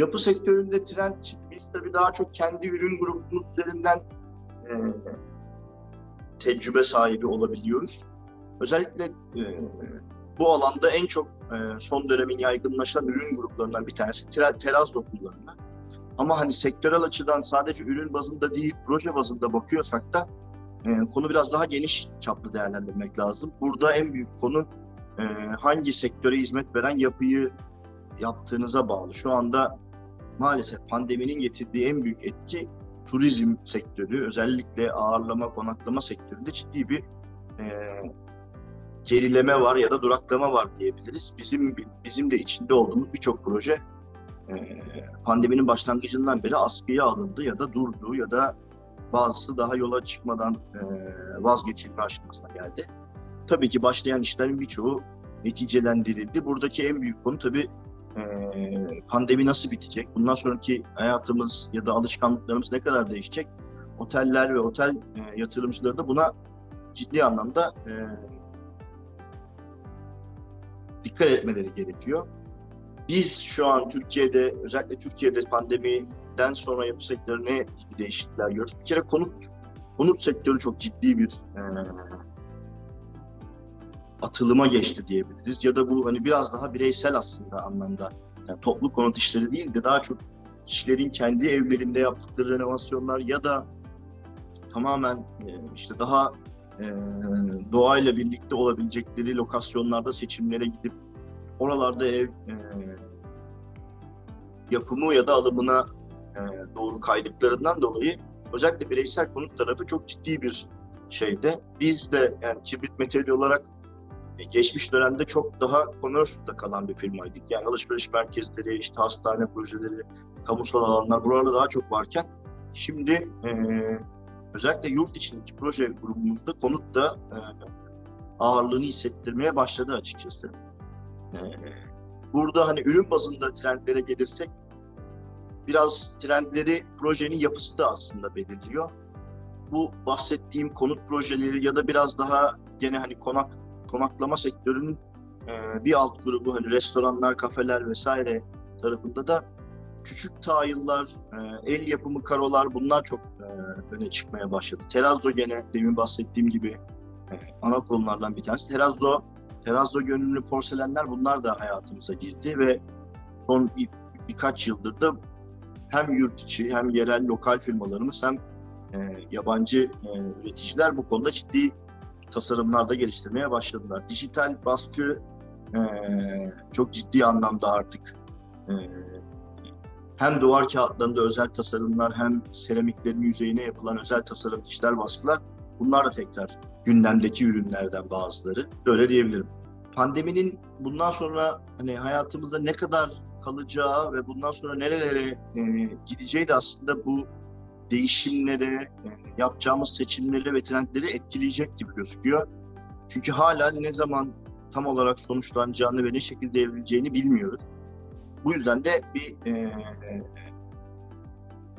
Yapı sektöründe trend biz tabii daha çok kendi ürün grubumuz üzerinden e, tecrübe sahibi olabiliyoruz. Özellikle e, bu alanda en çok e, son dönemin yaygınlaşan ürün gruplarından bir tanesi ter- terazzo kullanımı. Ama hani sektörel açıdan sadece ürün bazında değil, proje bazında bakıyorsak da e, konu biraz daha geniş çaplı değerlendirmek lazım. Burada en büyük konu e, hangi sektöre hizmet veren yapıyı yaptığınıza bağlı. Şu anda maalesef pandeminin getirdiği en büyük etki turizm sektörü, özellikle ağırlama, konaklama sektöründe ciddi bir e, gerileme var ya da duraklama var diyebiliriz. Bizim bizim de içinde olduğumuz birçok proje e, pandeminin başlangıcından beri askıya alındı ya da durdu ya da bazısı daha yola çıkmadan e, vazgeçilme aşamasına geldi. Tabii ki başlayan işlerin birçoğu neticelendirildi. Buradaki en büyük konu tabii e, pandemi nasıl bitecek? Bundan sonraki hayatımız ya da alışkanlıklarımız ne kadar değişecek? Oteller ve otel e, yatırımcıları da buna ciddi anlamda e, dikkat etmeleri gerekiyor. Biz şu an Türkiye'de, özellikle Türkiye'de pandemiden sonra yapı sektörüne gibi değişiklikler görüyoruz. Bir kere konut, konut sektörü çok ciddi bir e, atılıma geçti diyebiliriz. Ya da bu hani biraz daha bireysel aslında anlamda. Yani toplu konut işleri değil de daha çok kişilerin kendi evlerinde yaptıkları renovasyonlar ya da tamamen e, işte daha e, doğayla birlikte olabilecekleri lokasyonlarda seçimlere gidip oralarda ev e, yapımı ya da alımına doğru kaydıklarından dolayı özellikle bireysel konut tarafı çok ciddi bir şeyde. Biz de yani kibrit materyali olarak geçmiş dönemde çok daha commercial'da kalan bir firmaydık. Yani alışveriş merkezleri, işte hastane projeleri, kamusal alanlar buralarda daha çok varken şimdi e, özellikle yurt içindeki proje grubumuzda konut da e, ağırlığını hissettirmeye başladı açıkçası. E, burada hani ürün bazında trendlere gelirsek biraz trendleri projenin yapısı da aslında belirliyor. Bu bahsettiğim konut projeleri ya da biraz daha gene hani konak konaklama sektörünün e, bir alt grubu hani restoranlar, kafeler vesaire tarafında da küçük tayıllar, e, el yapımı karolar bunlar çok e, öne çıkmaya başladı. Terazzo gene demin bahsettiğim gibi e, ana konulardan bir tanesi. Terazzo, terazzo gönüllü porselenler bunlar da hayatımıza girdi ve son bir, birkaç yıldır da hem yurt içi hem yerel lokal firmalarımız hem e, yabancı e, üreticiler bu konuda ciddi tasarımlarda geliştirmeye başladılar. Dijital baskı e, çok ciddi anlamda artık e, hem duvar kağıtlarında özel tasarımlar hem seramiklerin yüzeyine yapılan özel tasarım dijital baskılar bunlar da tekrar gündemdeki ürünlerden bazıları. Böyle diyebilirim. Pandeminin bundan sonra hani hayatımızda ne kadar kalacağı ve bundan sonra nerelere e, gideceği de aslında bu değişimlere, yapacağımız seçimleri ve trendleri etkileyecek gibi gözüküyor. Çünkü hala ne zaman tam olarak sonuçlanacağını ve ne şekilde evrileceğini bilmiyoruz. Bu yüzden de bir e,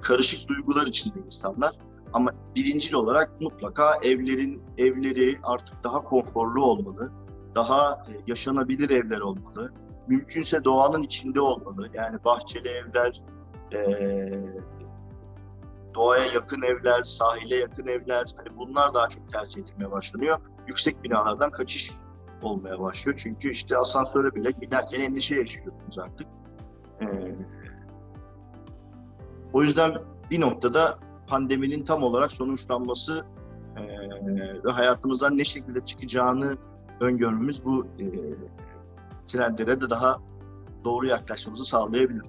karışık duygular içinde insanlar. Ama birincil olarak mutlaka evlerin evleri artık daha konforlu olmalı, daha e, yaşanabilir evler olmalı. Mümkünse doğanın içinde olmalı. Yani bahçeli evler, e, doğaya yakın evler, sahile yakın evler, hani bunlar daha çok tercih edilmeye başlanıyor. Yüksek binalardan kaçış olmaya başlıyor. Çünkü işte asansöre bile binerken endişe yaşıyorsunuz artık. Ee, o yüzden bir noktada pandeminin tam olarak sonuçlanması e, ve hayatımızdan ne şekilde çıkacağını öngörmemiz bu e, trendlere de daha doğru yaklaşmamızı sağlayabilir.